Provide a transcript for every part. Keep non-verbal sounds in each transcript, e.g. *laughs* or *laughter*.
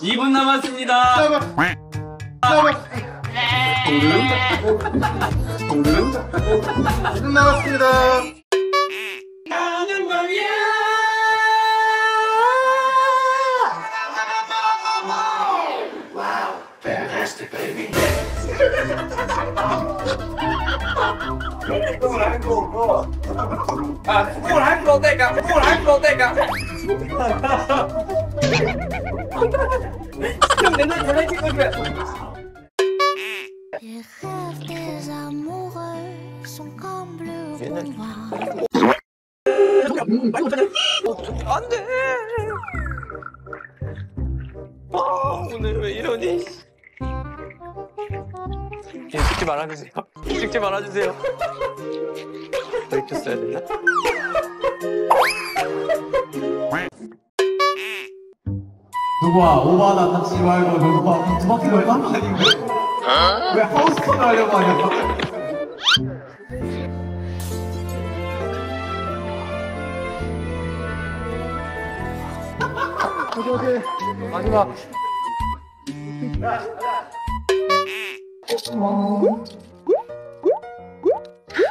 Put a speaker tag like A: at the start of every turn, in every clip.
A: 이분 남았습니다.
B: 지금 나왔습니다.
A: 가는 법이야. 예, 찍지 말아주세요. *laughs* 찍지 말아주세요. 더 익혔어야 되나?
C: 누구야 오바나 닥치 말고 누구야 두 바퀴 걸까? 아닌가? 왜 하우스턴 하려고 하냐
A: 마지막.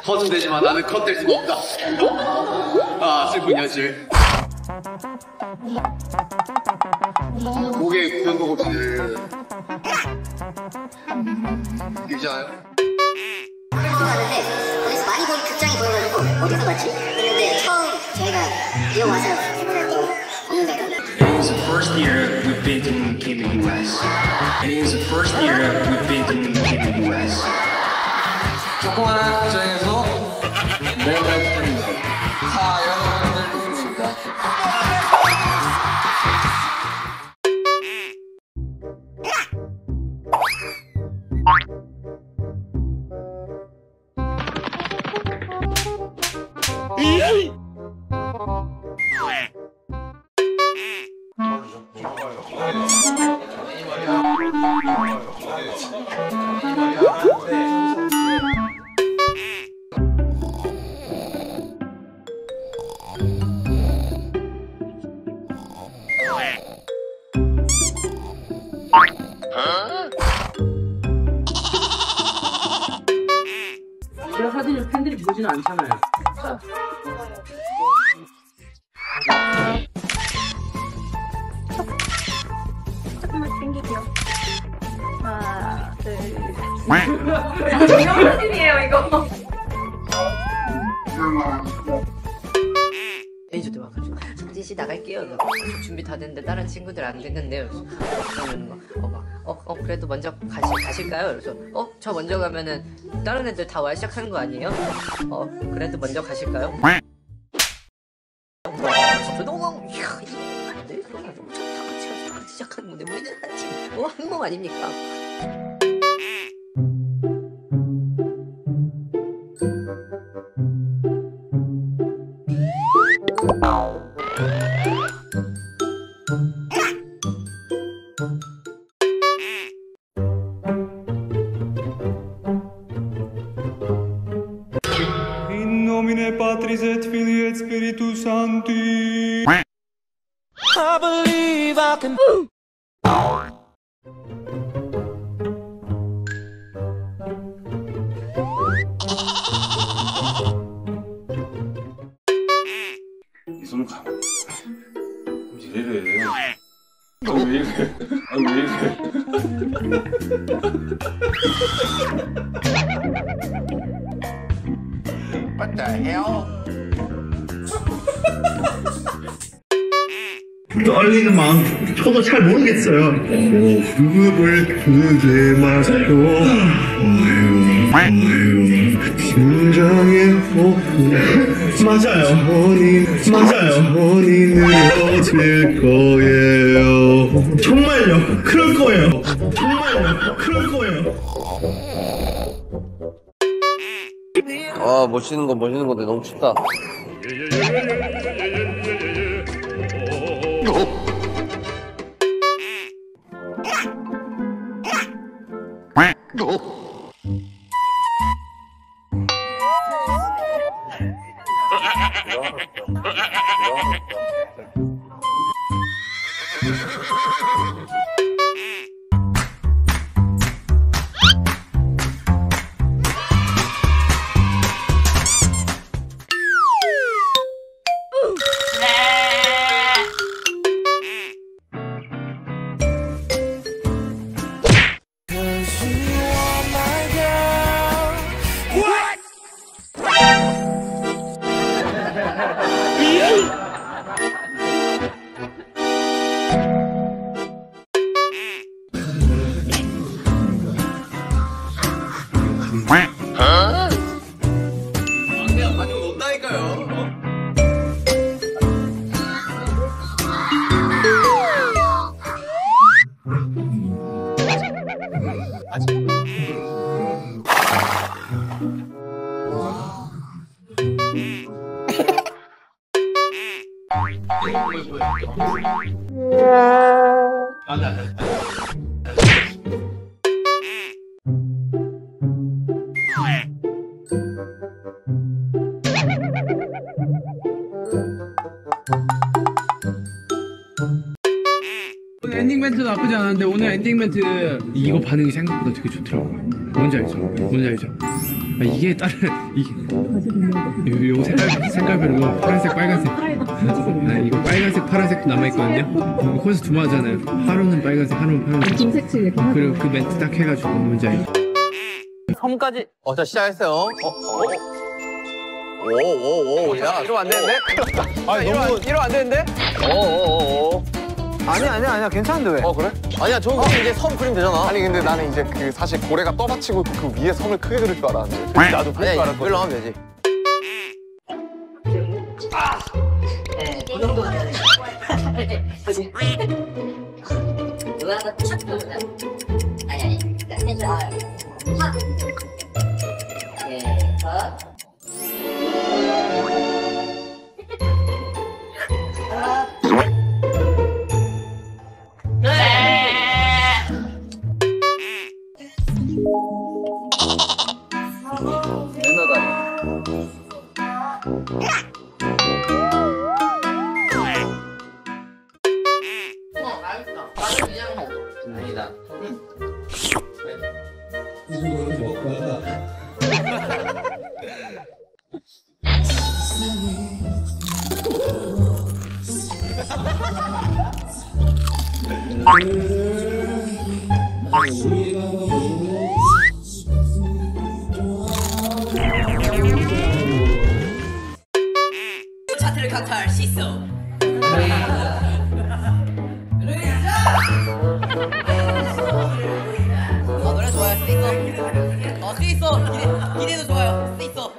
D: 허전되지만 나는 컷될 수가 없다. 아, 슬픈 현실. 목에 구연 거없이들 괜찮아요?
E: 많이 본 극장이 보여가지고 어디서 봤지? 했는데 처음 저희가 기억 와서
F: first year we've been to KBUS. It is the first year we've been to KBUS.
A: 조그마한 극장에서 매달 부탁입니다. 자,
G: 제가 사진을 팬들이 보지는 않잖아요.
H: 조금만 당기게요 하나 둘
G: 사진이에요 이거.
I: 매니저도 와가지고 성진 씨 나갈게요. 나 준비 다 됐는데 다른 친구들 안 됐는데요. 그러면 막, 어, 막, 어, 어, 그래도 먼저 가시, 가실까요? 그래서 어, 저 먼저 가면은 다른 애들 다 와야 시작하는 거 아니에요? 어, 그래도 먼저 가실까요? 저 너무 이야, 이거 안 돼? 그래가지고 저다 같이 시작하는 건데 뭐 이제 같이 뭐 한몸 아닙니까?
F: nomine Patris et Filii et Spiritus Sancti.
A: I believe I can.
B: 손을 가. 왜 이래? 아니 왜 이래? 아니 왜 이래? *laughs*
C: 떨리는 마음 저도 잘 모르겠어요. 고급을 주지 마세요. 심장의 호흡 맞아요. 맞아요. 혼이 늘어질 거예요. 정말요? 그럴 거예요. 정말요? 그럴 거예요
J: 아 멋있는 건 멋있는 건데 너무 춥다.
A: 오늘 엔딩 멘트 나쁘지 않았는데 오늘 엔딩 멘트 이거 반응이 생각보다 되게 좋더라고요. 뭔지 알죠? 뭔지 알죠? 아, 이게 다른 이게 요, 요 색깔 색깔별로 파란색, 빨간색. 아, 이거 빨간색, 파란색도 남아 있거든요. 거기서 두 마잖아요. 하루는 빨간색, 하루는 파란색. 색칠 이렇게 그리고 그 멘트 딱 해가지고 뭔지 알죠?
J: 섬까지. 어, 자 시작했어요. 어, 어. 오오오 야 이러면 안 되는데? 아니 너무 이러면 안 되는데? 오오오
K: 아니야 아니야 아니야 괜찮은데 왜?
J: 어 그래? 아니야 저 그럼 이제 섬 그림 되잖아.
K: 아니 근데 나는 이제 그 사실 고래가 떠받치고 그 위에 섬을 크게 그릴 줄 알았는데 나도 그럴 줄 알았거든
J: 이걸로 하면 되지.
L: 차트를 강타할 수 있어. 어, 노래 좋아요. 수 있어. 어, 수 있어. 기대, 기대도 좋아요. 수
J: 있어.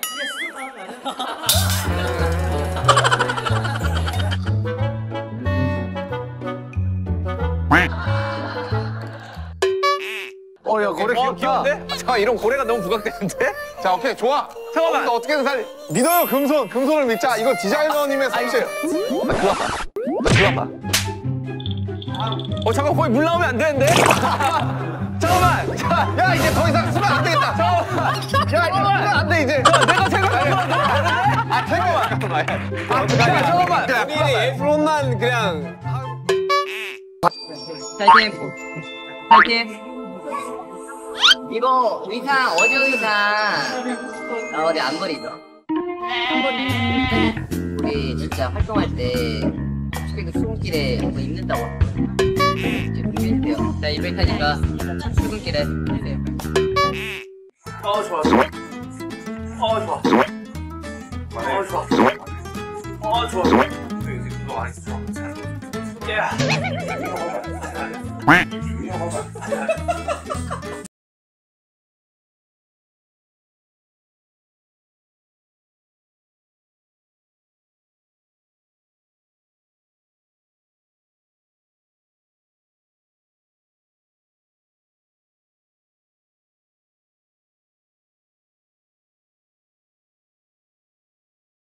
K: 귀엽다
J: 귀여운데? 잠깐 이런 고래가 너무 부각되는데?
K: 자 오케이 좋아
J: 잠깐만.
K: 나 어떻게든 살 믿어요 금손 금손을 믿자 이거 디자이너님의 솜씨예요
J: 어 잠깐 거기 물 나오면 안 되는데? *laughs* 잠깐만. 자,
K: 야 이제 더 이상 쓰면 안 되겠다
J: 잠깐만.
K: 야 이제 쓰면 안 돼 이제
J: 내가 생각한 거랑 너무 다른데?
K: 아 잠깐만
J: 아, 야, 잠깐만.
K: 여기 예술로만 그냥
L: 파이팅! 파이팅! 이거 의상, 어디 의상? 나 어디 안 버리죠? 안 버리죠? 우리 진짜 활동할 때 최근 출근길에 뭐 입는다고 이제 준비해주세요. 자, 이백하니까 출근길에 해주세요.
J: 어 좋아. 어 좋아. 어 좋아. 어 좋아. 너 안했어. 야. *laughs*